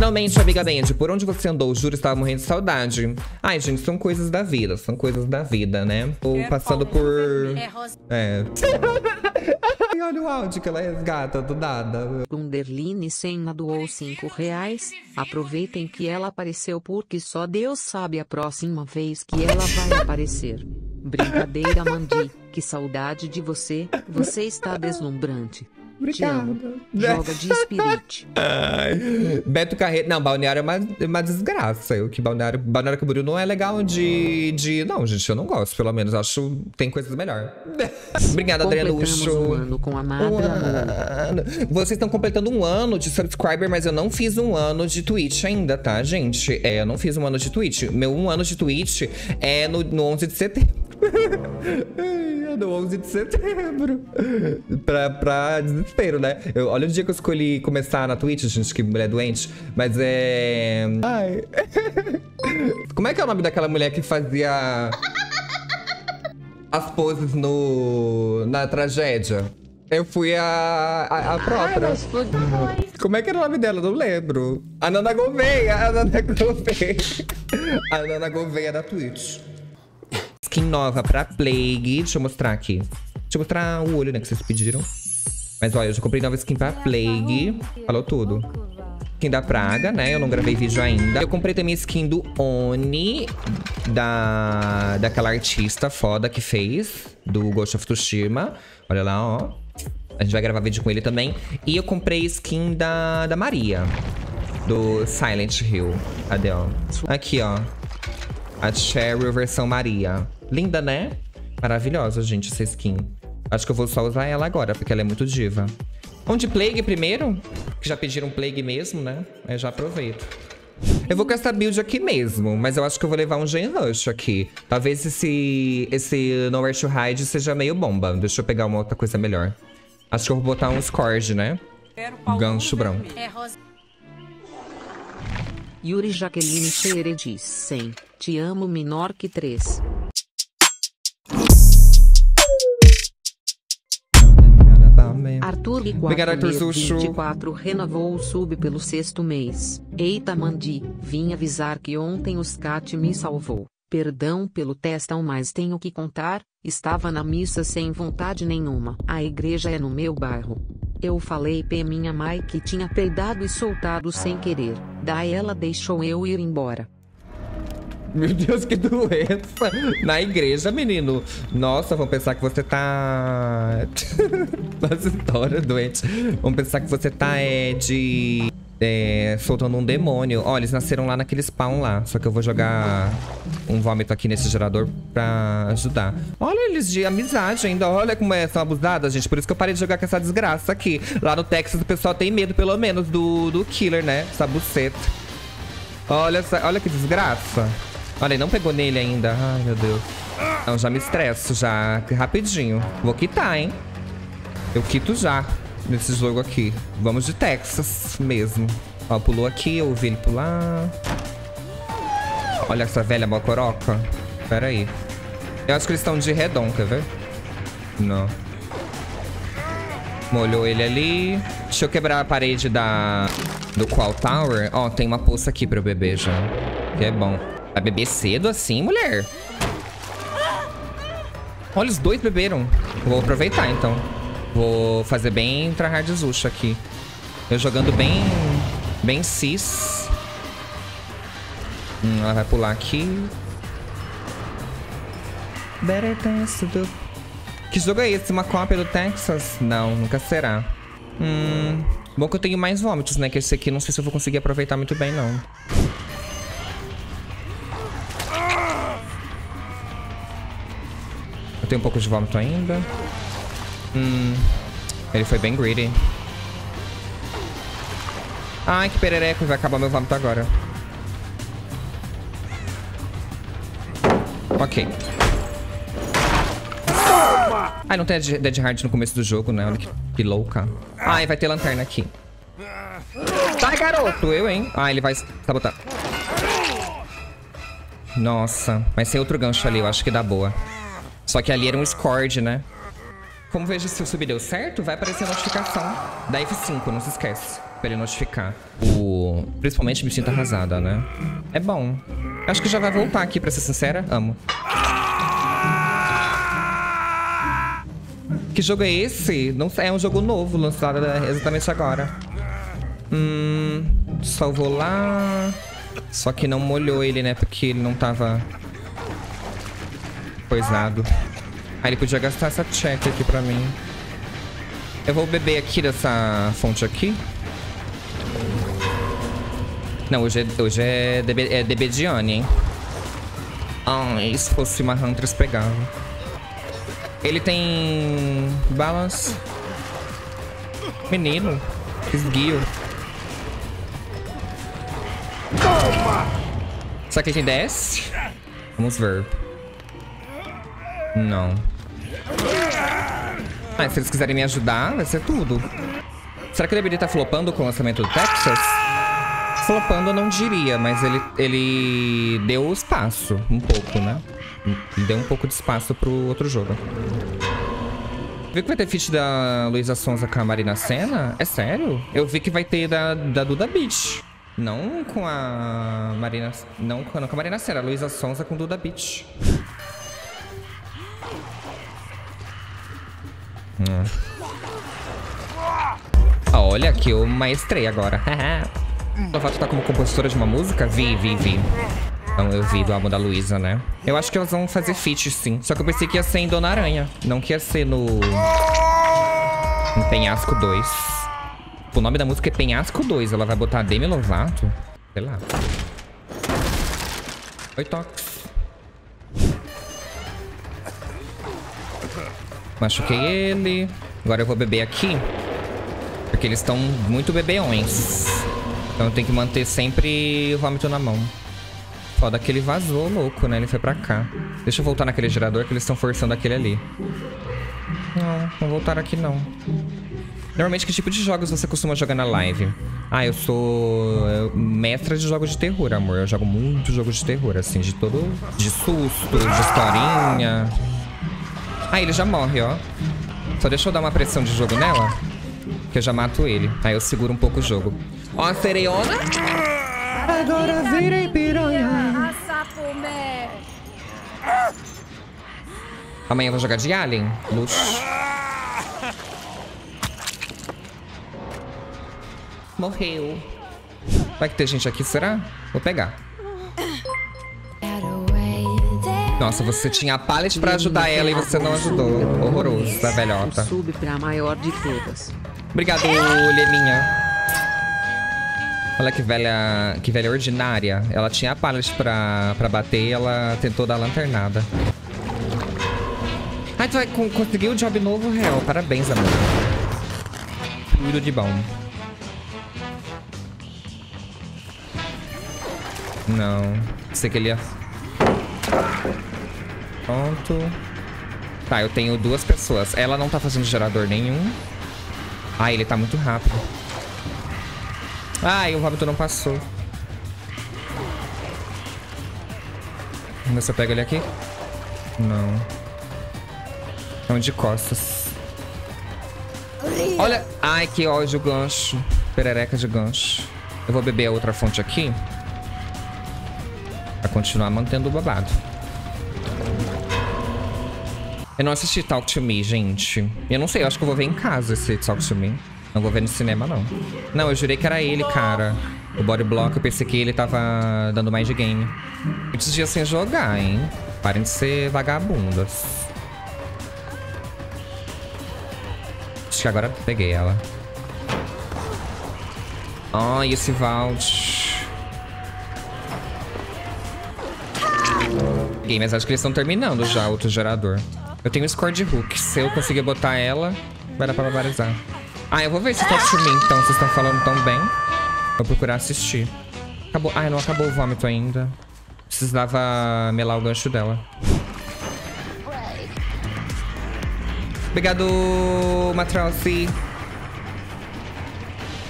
Finalmente, amiga Mandy, por onde você andou? Juro, estava morrendo de saudade. Ai, gente, são coisas da vida. São coisas da vida, né? Tô passando por... É. Ai, olha o áudio que ela resgata do nada. Underline Senna doou 5 reais. Aproveitem que ela apareceu porque só Deus sabe a próxima vez que ela vai aparecer. Brincadeira, Mandi. Que saudade de você. Você está deslumbrante. Amo. Joga de Spirit. Ai. Beto Carreiro. Não, Balneário é uma, é uma desgraça. Eu que Balneário, Balneário Camboriú não é legal de, de. Não, gente, eu não gosto, pelo menos. Acho tem coisas melhor. Obrigada, Adriano Completamos Luxo. um ano com a Um ano. Vocês estão completando um ano de subscriber, mas eu não fiz um ano de Twitch ainda, tá, gente? É, eu não fiz um ano de Twitch. Meu um ano de Twitch é no, no 11 de setembro. Ai, é no 11 de setembro. pra, pra desespero, né? Eu, olha o dia que eu escolhi começar na Twitch, gente, que mulher doente. Mas é... Ai... Como é que é o nome daquela mulher que fazia as poses no na tragédia? Eu fui a, a, a própria. Como é que era o nome dela? Não lembro. A Nana Gouveia, a Nana Gouveia. A Nana Gouveia da Twitch. Skin nova pra Plague. Deixa eu mostrar aqui. Deixa eu mostrar o olho, né, que vocês pediram. Mas olha, eu já comprei nova skin pra Plague. Falou tudo. Skin da Praga, né? Eu não gravei vídeo ainda. Eu comprei também skin do Oni, da, daquela artista foda que fez, do Ghost of Tsushima. Olha lá, ó. A gente vai gravar vídeo com ele também. E eu comprei skin da, da Maria, do Silent Hill. Cadê, ó? Aqui, ó. A Cheryl versão Maria. Linda, né? Maravilhosa, gente, essa skin. Acho que eu vou só usar ela agora, porque ela é muito diva. Vamos de Plague primeiro? Que já pediram Plague mesmo, né? Aí já aproveito. Eu vou com essa build aqui mesmo, mas eu acho que eu vou levar um Gen Rush aqui. Talvez esse, esse Nowhere to Hide seja meio bomba. Deixa eu pegar uma outra coisa melhor. Acho que eu vou botar um Scourge, né? Gancho branco. Yuri Jaqueline Cheire diz 100. Te amo menor que 3. Arthur Obrigado, Arthur Zucho. 24 renovou o sub pelo sexto mês. Eita Mandi, vim avisar que ontem o Scat me salvou. Perdão pelo testão mas tenho que contar, estava na missa sem vontade nenhuma. A igreja é no meu bairro. Eu falei pra minha mãe que tinha peidado e soltado sem querer. Daí ela deixou eu ir embora. Meu Deus, que doença. Na igreja, menino. Nossa, vão pensar que você tá. Nossa história doente. Vão pensar que você tá é, de. É, soltando um demônio. Ó, eles nasceram lá naquele spawn lá. Só que eu vou jogar um vômito aqui nesse gerador pra ajudar. Olha eles de amizade ainda. Olha como é, são abusadas, gente. Por isso que eu parei de jogar com essa desgraça aqui. Lá no Texas o pessoal tem medo, pelo menos, do, do killer, né? Essa buceta. Olha, essa, olha que desgraça. Olha, não pegou nele ainda. Ai, meu Deus. Não, já me estresso, já. Rapidinho. Vou quitar, hein? Eu quito já. Nesse jogo aqui. Vamos de Texas mesmo. Ó, pulou aqui, eu ouvi ele pular. Olha essa velha mocoroca. Pera aí. Eu acho que eles estão de redom, quer ver? Não. Molhou ele ali. Deixa eu quebrar a parede da... Do Qual Tower. Ó, tem uma poça aqui pra eu beber já. Que é bom. Vai beber cedo assim, mulher? Olha, os dois beberam. Vou aproveitar, então. Vou fazer bem tryhard Zuxa aqui. Eu jogando bem... Bem cis. Hum, ela vai pular aqui. Better do... Que jogo é esse? Uma cópia do Texas? Não, nunca será. Hum... Bom que eu tenho mais vômitos, né? Que esse aqui não sei se eu vou conseguir aproveitar muito bem, não. Tenho um pouco de vômito ainda. Hum... Ele foi bem greedy. Ai, que perereco. Vai acabar meu vômito agora. Ok. Ai, não tem Dead Hard no começo do jogo, né? Olha que, que louca. Ai, vai ter lanterna aqui. Sai, garoto! Eu, hein? Ah, ele vai sabotar. Nossa. Mas tem outro gancho ali, eu acho que dá boa. Só que ali era um Scourge, né? Como veja se o sub deu certo, vai aparecer a notificação da F5, não se esquece. Pra ele notificar. O... Principalmente me sinto arrasada, né? É bom. Acho que já vai voltar aqui, pra ser sincera. Amo. Que jogo é esse? Não é um jogo novo, lançado exatamente agora. Hum... Salvou lá... Só que não molhou ele, né? Porque ele não tava... Coisado. Ah, ele podia gastar essa check aqui pra mim. Eu vou beber aqui dessa fonte aqui. Não, hoje é, hoje é, DB, é DB Diane, se fosse uma Huntress pegava. Ele tem... Balance. Menino. Esguio. Será que ele DS? Vamos ver. Não. Ah, se eles quiserem me ajudar, vai ser tudo. Será que ele deveria estar flopando com o lançamento do Texas? Flopando eu não diria, mas ele, ele deu espaço, um pouco, né? Deu um pouco de espaço pro outro jogo. Viu que vai ter feat da Luísa Sonza com a Marina Senna? É sério? Eu vi que vai ter da, da Duda Beach. Não com a Marina... Não, não com a Marina Senna, a Luísa Sonza com Duda Beach. Hum. Olha que eu maestrei agora. o fato tá como compositora de uma música? Vi, vi, vi. Então eu vi do álbum da Luísa, né? Eu acho que elas vão fazer feat, sim. Só que eu pensei que ia ser em Dona Aranha. Não que ia ser no... Em Penhasco 2. O nome da música é Penhasco 2. Ela vai botar Demi Lovato? Sei lá. Oi, Tox. Machuquei ele. Agora eu vou beber aqui. Porque eles estão muito bebeões. Então eu tenho que manter sempre o vômito na mão. Foda que ele vazou, louco, né? Ele foi pra cá. Deixa eu voltar naquele gerador que eles estão forçando aquele ali. Não, não voltaram aqui não. Normalmente, que tipo de jogos você costuma jogar na live? Ah, eu sou mestra de jogos de terror, amor. Eu jogo muito jogo de terror, assim, de todo... De susto, de historinha. Ah, ele já morre, ó. Só deixa eu dar uma pressão de jogo nela. Que eu já mato ele. Aí eu seguro um pouco o jogo. Ó, a sereiona. Agora virei piranha. Amanhã eu vou jogar de Alien. Luxo. Morreu. Vai que tem gente aqui, será? Vou pegar. Nossa, você tinha a pallet pra ajudar ela e você não ajudou. Horroroso, da velhota. Sub pra maior de todas. Obrigado, Leninha. Olha que velha, que velha ordinária. Ela tinha a pallet pra, pra bater e ela tentou dar a lanternada. Ai, tu vai conseguir o job novo, real. Parabéns, amor. Tudo de bom. Não. Sei que ele ia... Pronto. Tá, eu tenho duas pessoas. Ela não tá fazendo gerador nenhum. Ah, ele tá muito rápido. Ah, e o vômito não passou. Vamos ver se eu pego ele aqui. Não. É um de costas. Olha. Ai, que ódio gancho. Perereca de gancho. Eu vou beber a outra fonte aqui. Pra continuar mantendo o babado. Eu não assisti Talk to Me, gente. Eu não sei, eu acho que eu vou ver em casa esse Talk to Me. Não vou ver no cinema, não. Não, eu jurei que era ele, cara. O body block, eu pensei que ele tava dando mais de game. Muitos dias sem jogar, hein? Parem de ser vagabundas. Acho que agora peguei ela. Ai, oh, esse Vault. Peguei, mas acho que eles estão terminando já, outro gerador. Eu tenho um score de hook. Se eu conseguir botar ela, vai dar pra barbarizar. Ah, eu vou ver se tá mim, então. Vocês estão falando tão bem. Vou procurar assistir. Acabou. Ah, não acabou o vômito ainda. Precisava melar o gancho dela. Obrigado, Matrossi.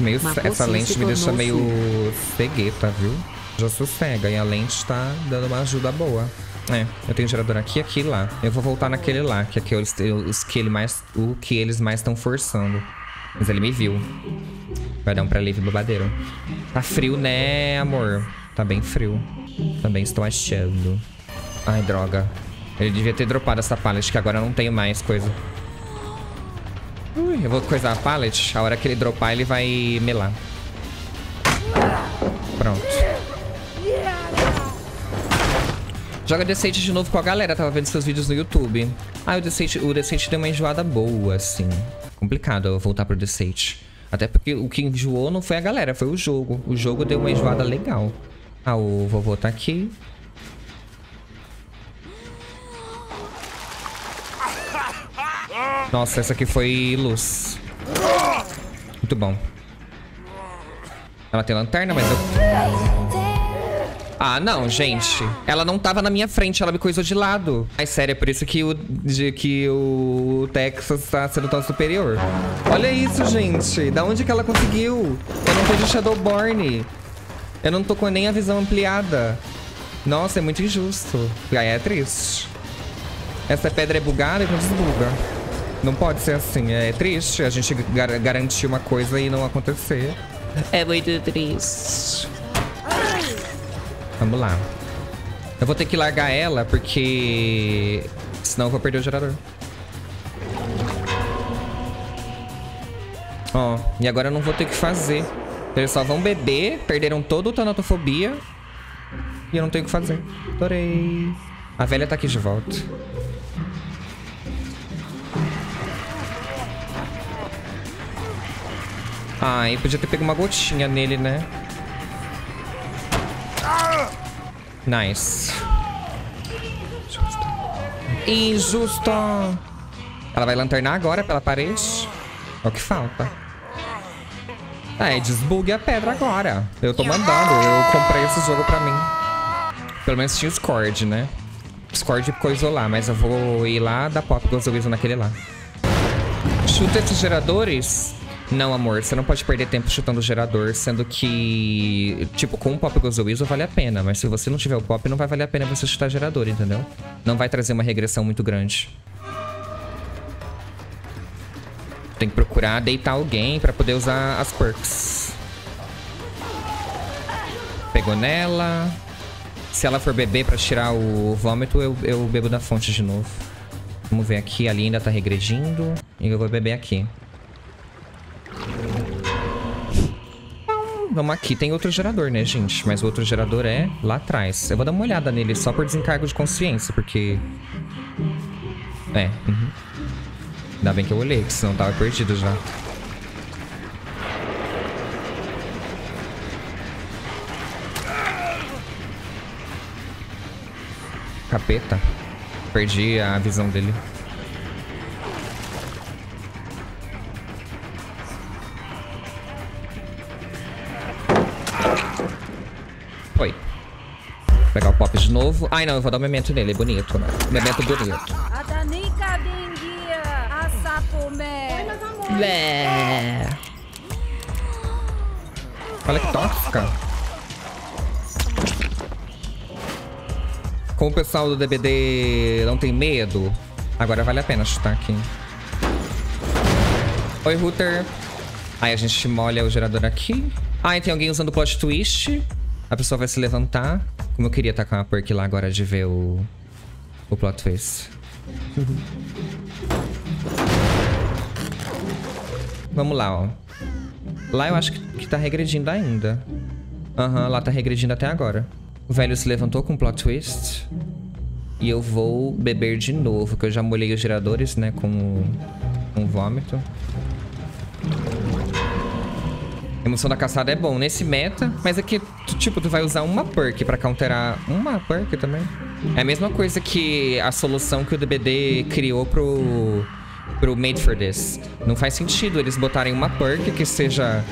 Meio, essa lente me deixa meio cegueta, viu? Já sossega. E a lente tá dando uma ajuda boa. É, eu tenho gerador aqui, aqui e lá. Eu vou voltar naquele lá, que é aquele, os que, ele mais, o que eles mais estão forçando. Mas ele me viu. Vai dar um pra livre babadeiro. Tá frio, né, amor? Tá bem frio. Também estou achando. Ai, droga. Ele devia ter dropado essa pallet, que agora eu não tenho mais coisa. Ui, eu vou coisar a pallet. A hora que ele dropar, ele vai melar. Pronto. Joga Deceit de novo com a galera. Tava vendo seus vídeos no YouTube. Ah, o Deceit, o Deceit deu uma enjoada boa, assim. Complicado eu voltar pro Deceit. Até porque o que enjoou não foi a galera, foi o jogo. O jogo deu uma enjoada legal. Ah, o vovô tá aqui. Nossa, essa aqui foi luz. Muito bom. Ela tem lanterna, mas eu... Ah, não, gente. Ela não tava na minha frente, ela me coisou de lado. Mas sério, é por isso que o, de, que o Texas tá sendo tão superior. Olha isso, gente. Da onde que ela conseguiu? Eu não de Shadowborn. Eu não tô com nem a visão ampliada. Nossa, é muito injusto. Aí é triste. Essa pedra é bugada e não desbuga. Não pode ser assim. É triste a gente gar garantir uma coisa e não acontecer. É muito triste. Vamos lá. Eu vou ter que largar ela porque... Senão eu vou perder o gerador. Ó, e agora eu não vou ter que fazer. Eles só vão beber, perderam todo o tanatofobia. E eu não tenho o que fazer. Adorei. A velha tá aqui de volta. Ai, podia ter pego uma gotinha nele, né? Nice. Justo. Injusto. Ela vai lanternar agora pela parede. É o que falta. É, desbugue a pedra agora. Eu tô mandando. Eu comprei esse jogo pra mim. Pelo menos tinha o Scord, né? Scord coisou lá, mas eu vou ir lá dar pop gozoizo naquele lá. Chuta esses geradores não, amor, você não pode perder tempo chutando o gerador, sendo que, tipo, com o Pop Goes Weasel vale a pena, mas se você não tiver o Pop, não vai valer a pena você chutar gerador, entendeu? Não vai trazer uma regressão muito grande. Tem que procurar deitar alguém pra poder usar as perks. Pegou nela. Se ela for beber pra tirar o vômito, eu, eu bebo da fonte de novo. Vamos ver aqui, ali ainda tá regredindo. E eu vou beber aqui. Vamos aqui. Tem outro gerador, né, gente? Mas o outro gerador é lá atrás. Eu vou dar uma olhada nele só por desencargo de consciência, porque... É. Uhum. Ainda bem que eu olhei, que senão tava perdido já. Capeta. Perdi a visão dele. De novo. Ai, não, eu vou dar um memento nele. É bonito, né? Memento bonito. Bé. Olha que tóxica. Como o pessoal do DBD não tem medo, agora vale a pena chutar aqui. Oi, Router. Aí a gente molha o gerador aqui. Ai, tem alguém usando plot twist. A pessoa vai se levantar. Como eu queria estar com a perk lá agora de ver o, o plot twist. Vamos lá, ó. Lá eu acho que, que tá regredindo ainda. Aham, uhum, lá tá regredindo até agora. O velho se levantou com o plot twist. E eu vou beber de novo, que eu já molhei os geradores, né, com, com vômito. Emoção da caçada é bom nesse meta, mas aqui, tu, tipo, tu vai usar uma perk pra counterar uma perk também. É a mesma coisa que a solução que o DBD criou pro, pro Made for This. Não faz sentido eles botarem uma perk que seja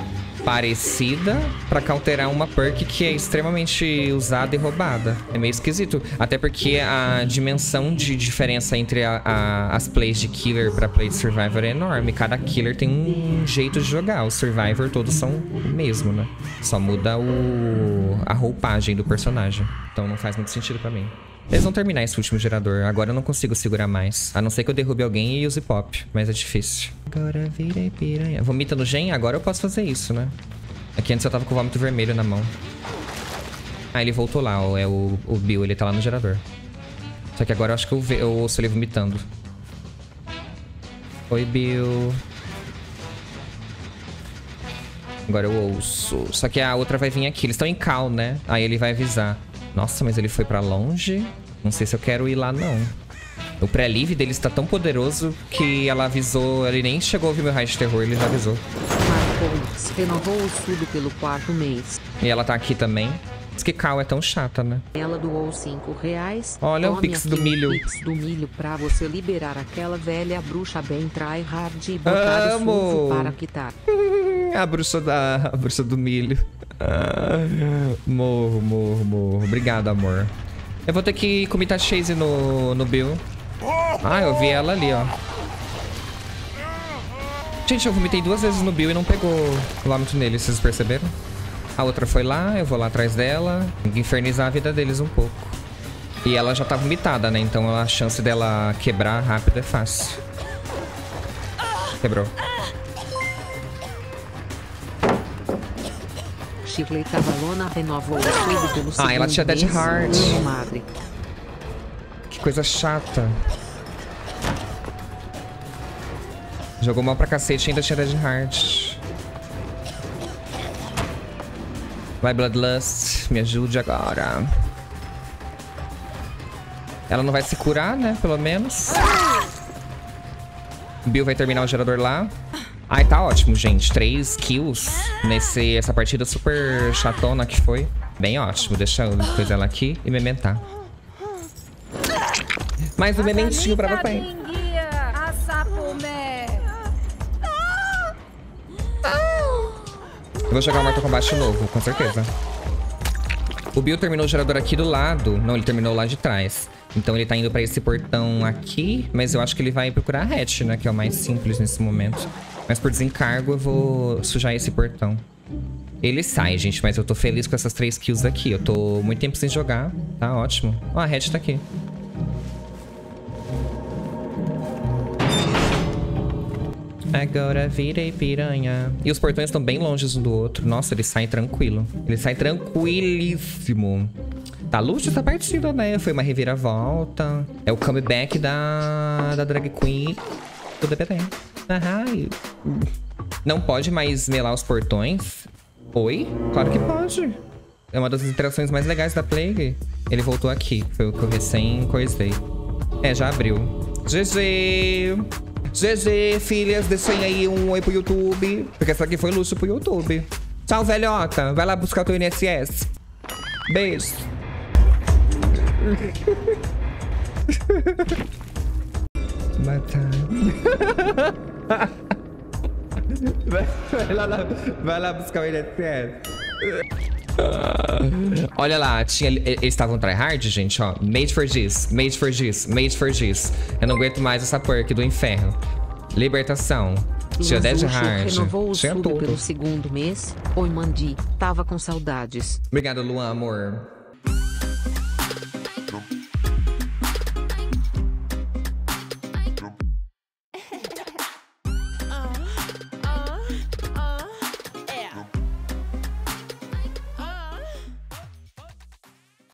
parecida pra counterar uma perk que é extremamente usada e roubada. É meio esquisito. Até porque a dimensão de diferença entre a, a, as plays de killer pra play de survivor é enorme. Cada killer tem um jeito de jogar. Os survivor todos são o mesmo, né? Só muda o, a roupagem do personagem. Então não faz muito sentido pra mim. Eles vão terminar esse último gerador. Agora eu não consigo segurar mais. A não ser que eu derrube alguém e use pop. Mas é difícil. Agora virei piranha. Vomita no gen? Agora eu posso fazer isso, né? Aqui antes eu tava com o vômito vermelho na mão. Ah, ele voltou lá. É o, o Bill. Ele tá lá no gerador. Só que agora eu acho que eu, eu ouço ele vomitando. Oi, Bill. Agora eu ouço. Só que a outra vai vir aqui. Eles estão em cal, né? Aí ele vai avisar. Nossa, mas ele foi pra longe? Não sei se eu quero ir lá, não. O pré-live dele está tão poderoso que ela avisou... Ele nem chegou a ouvir meu raio de terror, ele já avisou. Marcos renovou o sub pelo quarto mês. E ela tá aqui também. Diz que Cal é tão chata, né? Ela doou 5 reais. Olha o Pix do milho. Pix do milho pra você liberar aquela velha bruxa bem tryhard e botar Amo. o para quitar. A bruxa da... A bruxa do milho. Ah, morro, morro, morro. Obrigado, amor. Eu vou ter que comitar chase no, no Bill. Ah, eu vi ela ali, ó. Gente, eu vomitei duas vezes no Bill e não pegou vômito nele, vocês perceberam? A outra foi lá, eu vou lá atrás dela. Tem que infernizar a vida deles um pouco. E ela já tá vomitada, né? Então a chance dela quebrar rápido é fácil. Quebrou. Shirley Cavalona renovou o sub pelo segundo Ah, ela tinha Dead. Heart. Madre. Que coisa chata. Jogou mal pra cacete e ainda tinha Dead Heart. Vai, Bloodlust. Me ajude agora. Ela não vai se curar, né? Pelo menos. Bill vai terminar o gerador lá. Ai, tá ótimo, gente. Três kills nesse, essa partida super chatona que foi. Bem ótimo. Deixa eu coisa ela aqui e mementar. Mais um mementinho pra você. Sapomé. Eu vou jogar o Mortal Kombat novo, com certeza. O Bill terminou o gerador aqui do lado. Não, ele terminou lá de trás. Então ele tá indo pra esse portão aqui. Mas eu acho que ele vai procurar a hatch, né? Que é o mais simples nesse momento. Mas por desencargo eu vou sujar esse portão. Ele sai, gente. Mas eu tô feliz com essas três kills aqui. Eu tô muito tempo sem jogar. Tá ótimo. Ó, a hatch tá aqui. Agora virei piranha. E os portões estão bem longe um do outro. Nossa, ele sai tranquilo. Ele sai tranquilíssimo. Tá luxo essa partida, né? Foi uma reviravolta. É o comeback da, da drag queen do DPT. Ai. Não pode mais melar os portões? Oi? Claro que pode. É uma das interações mais legais da Plague. Ele voltou aqui. Foi o que eu recém coisei. É, já abriu. GG! GG, filhas. Deixem aí um oi pro YouTube. Porque essa aqui foi luxo pro YouTube. Tchau, velhota. Vai lá buscar teu INSS. Beijo. Matar. Vai, vai, lá, vai lá buscar o INSS. Olha lá, tinha, eles estavam tryhard, gente, ó. Made for this, made for this, made for this. Eu não aguento mais essa perk do inferno. Libertação. Tinha Dead Hard. renovou o Tinha tudo. pelo segundo mês. Oi, Mandi. Tava com saudades. Obrigado, Luan, amor.